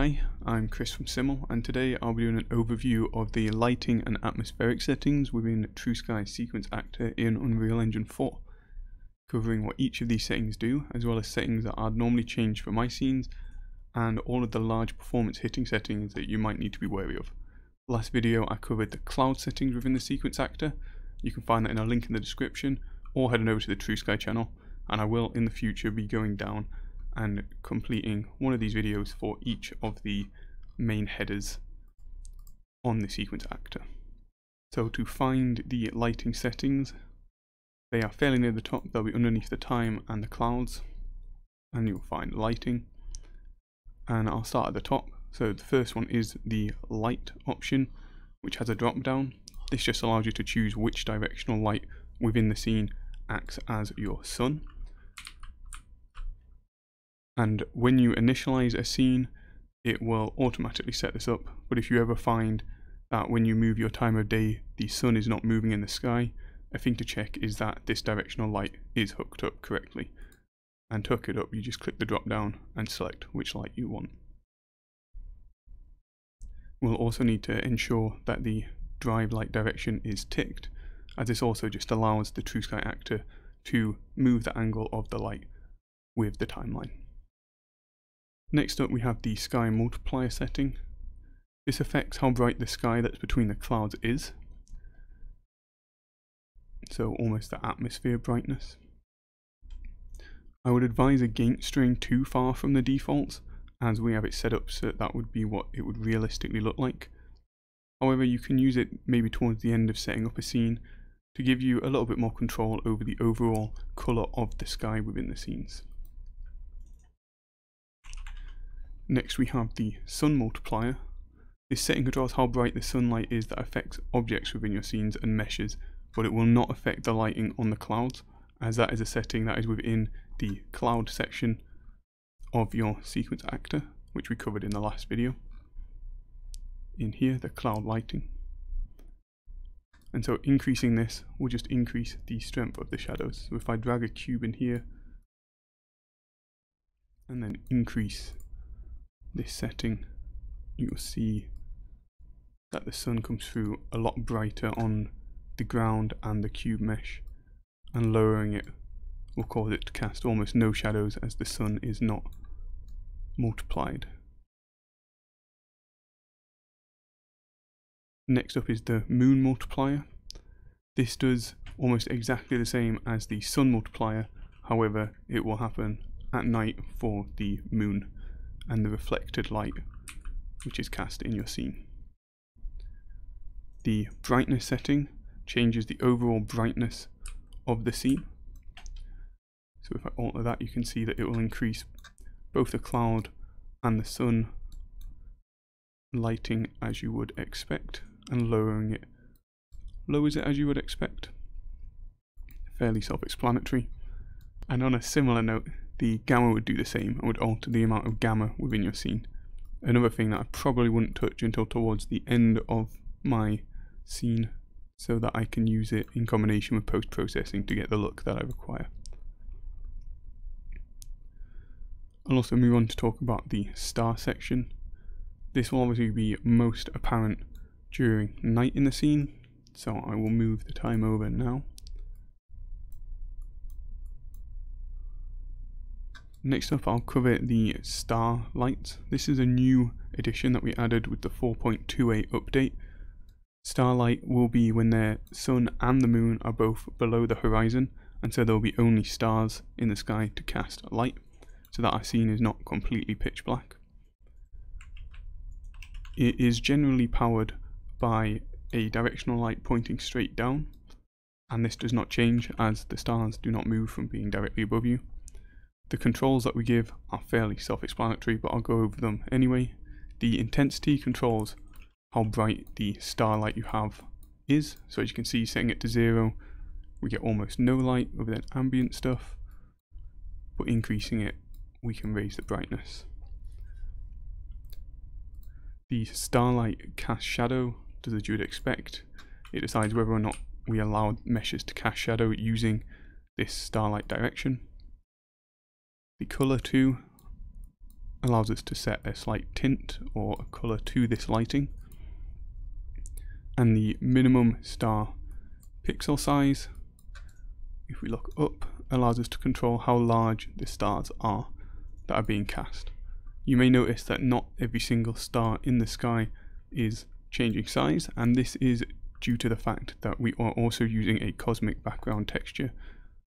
Hi, I'm Chris from Simul and today I'll be doing an overview of the lighting and atmospheric settings within trueSKY Sequence Actor in Unreal Engine 4, covering what each of these settings do as well as settings that I'd normally change for my scenes and all of the large performance hitting settings that you might need to be wary of. Last video I covered the cloud settings within the Sequence Actor, you can find that in a link in the description or head on over to the trueSKY channel and I will in the future be going down and completing one of these videos for each of the main headers on the sequence actor. So to find the lighting settings, they are fairly near the top, they'll be underneath the time and the clouds, and you'll find lighting. And I'll start at the top. So the first one is the light option, which has a drop down. This just allows you to choose which directional light within the scene acts as your sun and when you initialize a scene it will automatically set this up. But if you ever find that when you move your time of day the sun is not moving in the sky a thing to check is that this directional light is hooked up correctly. And to hook it up you just click the drop down and select which light you want. We'll also need to ensure that the drive light direction is ticked as this also just allows the trueSKY actor to move the angle of the light with the timeline Next up we have the sky multiplier setting. This affects how bright the sky that's between the clouds is. So almost the atmosphere brightness. I would advise against straying too far from the defaults as we have it set up so that would be what it would realistically look like. However, you can use it maybe towards the end of setting up a scene to give you a little bit more control over the overall colour of the sky within the scenes. Next we have the sun multiplier. This setting controls how bright the sunlight is that affects objects within your scenes and meshes, but it will not affect the lighting on the clouds, as that is a setting that is within the cloud section of your sequence actor, which we covered in the last video. In here, the cloud lighting. And so increasing this will just increase the strength of the shadows. So if I drag a cube in here, and then increase this setting, you'll see that the sun comes through a lot brighter on the ground and the cube mesh and lowering it will cause it to cast almost no shadows as the sun is not multiplied. Next up is the moon multiplier. This does almost exactly the same as the sun multiplier, however it will happen at night for the moon and the reflected light which is cast in your scene. The brightness setting changes the overall brightness of the scene. So if I alter that you can see that it will increase both the cloud and the sun lighting as you would expect and lowering it lowers it as you would expect. Fairly self-explanatory. And on a similar note, the gamma would do the same and would alter the amount of gamma within your scene. Another thing that I probably wouldn't touch until towards the end of my scene so that I can use it in combination with post-processing to get the look that I require. I'll also move on to talk about the star section. This will obviously be most apparent during night in the scene, so I will move the time over now. Next up I'll cover the Starlight. This is a new addition that we added with the 4.28 update. Starlight will be when the sun and the moon are both below the horizon and so there will be only stars in the sky to cast light so that our scene is not completely pitch black. It is generally powered by a directional light pointing straight down and this does not change as the stars do not move from being directly above you. The controls that we give are fairly self-explanatory, but I'll go over them anyway. The intensity controls how bright the starlight you have is. So as you can see, setting it to zero, we get almost no light other than ambient stuff. But increasing it, we can raise the brightness. The starlight cast shadow does as you would expect. It decides whether or not we allow meshes to cast shadow using this starlight direction the color too allows us to set a slight tint or a colour to this lighting. And the minimum star pixel size, if we look up, allows us to control how large the stars are that are being cast. You may notice that not every single star in the sky is changing size, and this is due to the fact that we are also using a cosmic background texture,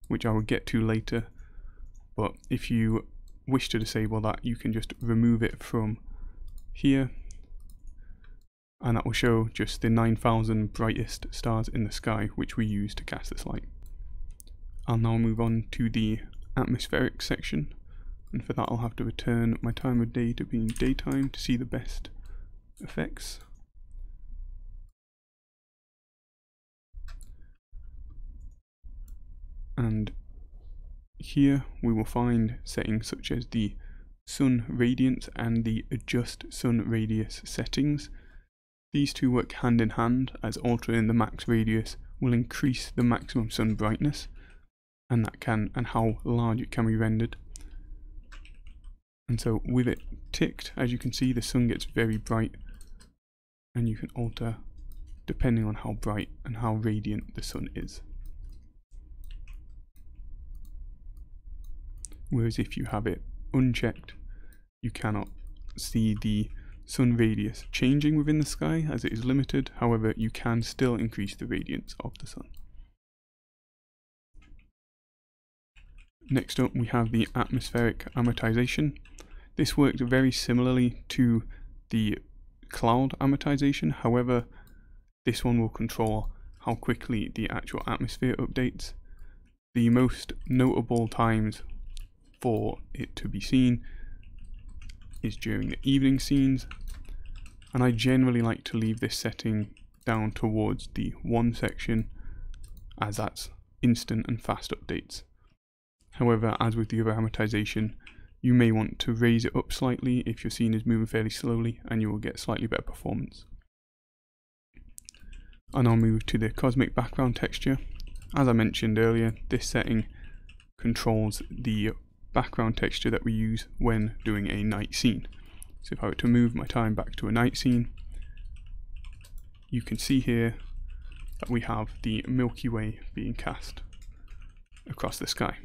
which I will get to later. But if you wish to disable that, you can just remove it from here, and that will show just the 9,000 brightest stars in the sky, which we use to cast this light. I'll now move on to the atmospheric section, and for that I'll have to return my time of day to being daytime to see the best effects. and here we will find settings such as the sun radiance and the adjust sun radius settings. These two work hand in hand as altering the max radius will increase the maximum sun brightness and that can and how large it can be rendered. And so with it ticked, as you can see the sun gets very bright and you can alter depending on how bright and how radiant the sun is. Whereas if you have it unchecked you cannot see the sun radius changing within the sky as it is limited however you can still increase the radiance of the sun. Next up we have the atmospheric amortization. This works very similarly to the cloud amortization however this one will control how quickly the actual atmosphere updates. The most notable times for it to be seen is during the evening scenes and I generally like to leave this setting down towards the 1 section as that's instant and fast updates. However, as with the other amortization, you may want to raise it up slightly if your scene is moving fairly slowly and you will get slightly better performance. And I'll move to the cosmic background texture. As I mentioned earlier, this setting controls the background texture that we use when doing a night scene. So if I were to move my time back to a night scene, you can see here that we have the Milky Way being cast across the sky.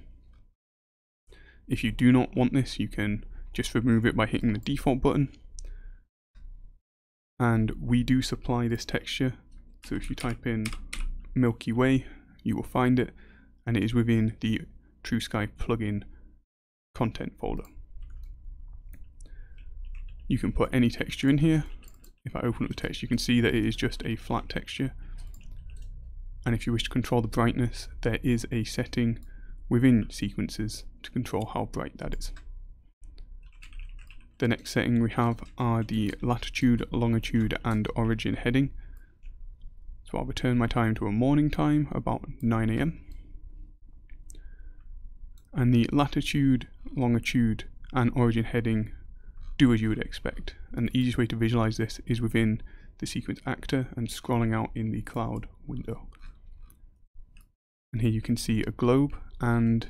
If you do not want this, you can just remove it by hitting the default button. And we do supply this texture, so if you type in Milky Way, you will find it, and it is within the trueSKY plugin content folder. You can put any texture in here. If I open up the text, you can see that it is just a flat texture. And if you wish to control the brightness, there is a setting within sequences to control how bright that is. The next setting we have are the latitude, longitude and origin heading. So I'll return my time to a morning time, about 9am and the latitude, longitude and origin heading do as you would expect. And the easiest way to visualize this is within the sequence actor and scrolling out in the cloud window. And here you can see a globe and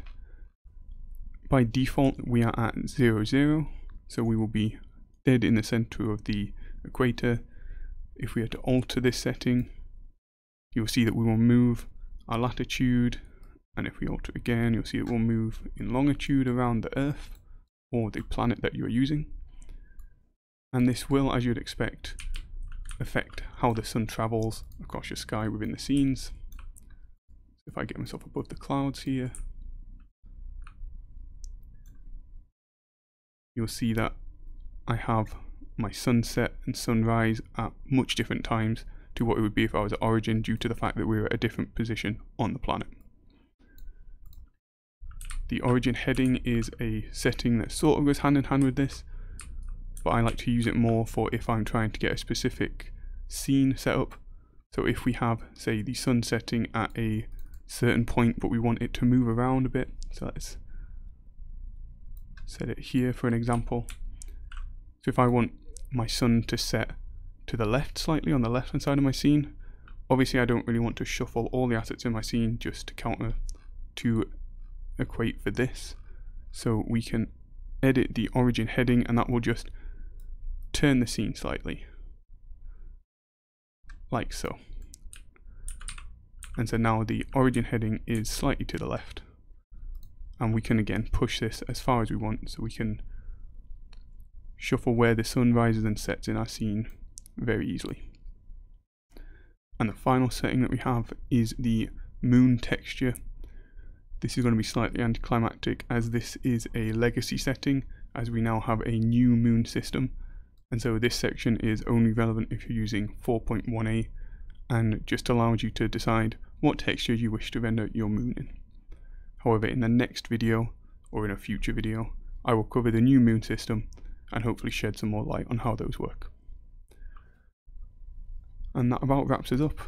by default we are at 0, 0 so we will be dead in the center of the equator. If we are to alter this setting you'll see that we will move our latitude and if we alter again you'll see it will move in longitude around the earth or the planet that you're using and this will as you'd expect affect how the sun travels across your sky within the scenes so if I get myself above the clouds here you'll see that I have my sunset and sunrise at much different times to what it would be if I was at origin due to the fact that we we're at a different position on the planet. The origin heading is a setting that sort of goes hand in hand with this, but I like to use it more for if I'm trying to get a specific scene set up. So if we have, say, the sun setting at a certain point, but we want it to move around a bit, so let's set it here for an example. So if I want my sun to set to the left slightly on the left hand side of my scene, obviously I don't really want to shuffle all the assets in my scene just to counter to equate for this. So we can edit the origin heading and that will just turn the scene slightly. Like so. And so now the origin heading is slightly to the left. And we can again push this as far as we want so we can shuffle where the sun rises and sets in our scene very easily. And the final setting that we have is the moon texture. This is going to be slightly anticlimactic as this is a legacy setting as we now have a new moon system. And so this section is only relevant if you're using 4.1a and just allows you to decide what texture you wish to render your moon in. However, in the next video, or in a future video, I will cover the new moon system and hopefully shed some more light on how those work. And that about wraps us up.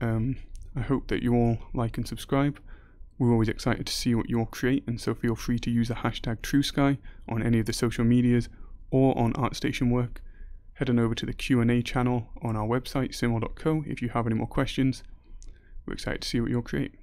Um, I hope that you all like and subscribe. We're always excited to see what you all create, and so feel free to use the hashtag trueSKY on any of the social medias or on ArtStation Work. Head on over to the Q&A channel on our website, simul.co, if you have any more questions. We're excited to see what you'll create.